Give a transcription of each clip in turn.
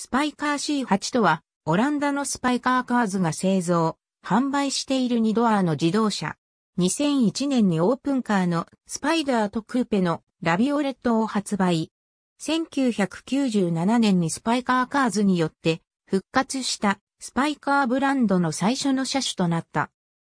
スパイカー C8 とは、オランダのスパイカーカーズが製造、販売している2ドアの自動車。2001年にオープンカーのスパイダーとクーペのラビオレットを発売。1997年にスパイカーカーズによって復活したスパイカーブランドの最初の車種となった。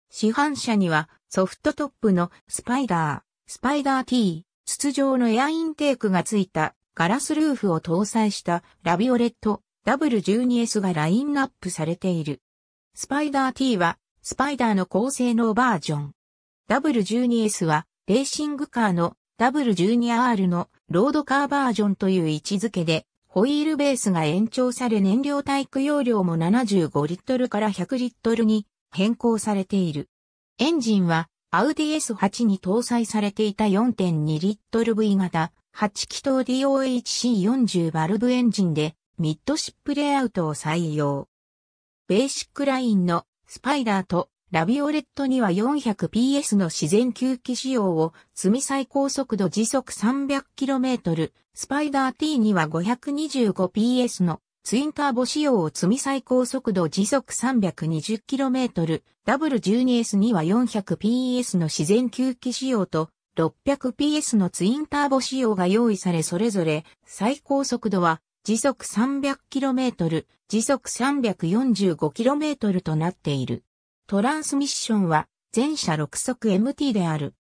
市販車にはソフトトップのスパイダー、スパイダー T、筒状のエアインテークがついたガラスルーフを搭載したラビオレット W12S がラインナップされている。スパイダー T はスパイダーの高性能バージョン。W12S はレーシングカーの W12R のロードカーバージョンという位置づけでホイールベースが延長され燃料タイク容量も75リットルから100リットルに変更されている。エンジンはアウディ S8 に搭載されていた4.2リットル V 型8気筒 DOHC40 バルブエンジンでミッドシップレイアウトを採用。ベーシックラインのスパイダーとラビオレットには 400PS の自然吸気仕様を積み最高速度時速 300km、スパイダー T には 525PS のツインターボ仕様を積み最高速度時速 320km、W12S には 400PS の自然吸気仕様と 600PS のツインターボ仕様が用意されそれぞれ最高速度は時速 300km、時速 345km となっている。トランスミッションは全車6速 MT である。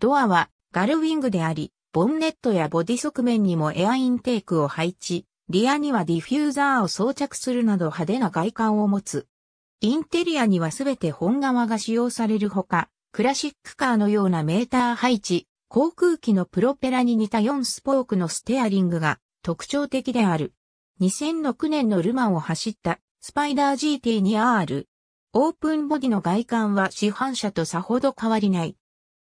ドアはガルウィングであり、ボンネットやボディ側面にもエアインテークを配置、リアにはディフューザーを装着するなど派手な外観を持つ。インテリアにはすべて本革が使用されるほか、クラシックカーのようなメーター配置、航空機のプロペラに似た4スポークのステアリングが特徴的である。2006年のルマンを走ったスパイダー GT2R オープンボディの外観は市販車とさほど変わりない。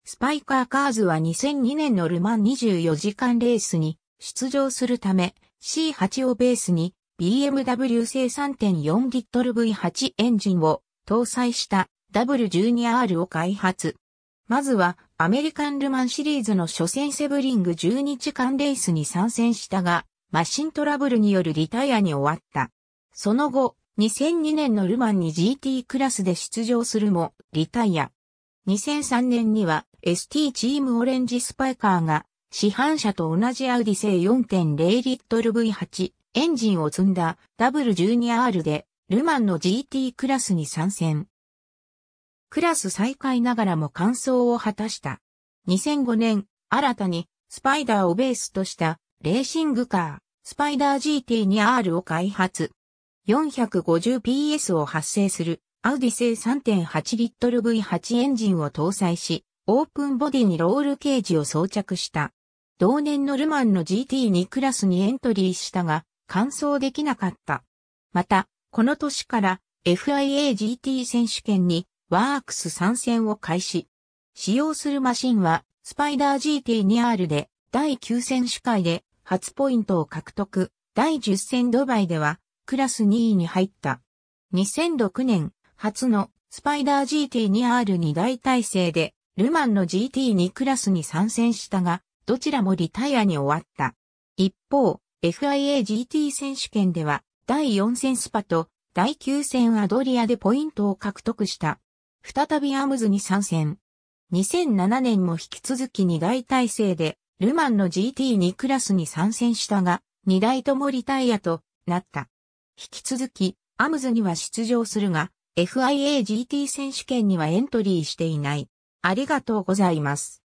スパイカーカーズは2002年のルマン24時間レースに出場するため C8 をベースに BMW 製3.4リットル V8 エンジンを搭載した W12R を開発。まずはアメリカンルマンシリーズの初戦セブリング12時間レースに参戦したが、マシントラブルによるリタイアに終わった。その後、2002年のルマンに GT クラスで出場するも、リタイア。2003年には ST チームオレンジスパイカーが市販車と同じアウディ製4.0リットル V8 エンジンを積んだ W12R でルマンの GT クラスに参戦。クラス再開ながらも完走を果たした。2005年、新たにスパイダーをベースとしたレーシングカー、スパイダー GT2R を開発。450PS を発生するアウディ製3.8リットル V8 エンジンを搭載し、オープンボディにロールケージを装着した。同年のルマンの GT2 クラスにエントリーしたが、完走できなかった。また、この年から FIA GT 選手権にワークス参戦を開始。使用するマシンはスパイダー GT2R で第9選手会で初ポイントを獲得。第10戦ドバイではクラス2位に入った。2006年、初のスパイダー GT2R2 大体制で、ルマンの GT2 クラスに参戦したが、どちらもリタイアに終わった。一方、FIA GT 選手権では、第4戦スパと第9戦アドリアでポイントを獲得した。再びアムズに参戦。2007年も引き続き2大体制で、ルマンの GT2 クラスに参戦したが、2大ともリタイアとなった。引き続き、アムズには出場するが、FIA GT 選手権にはエントリーしていない。ありがとうございます。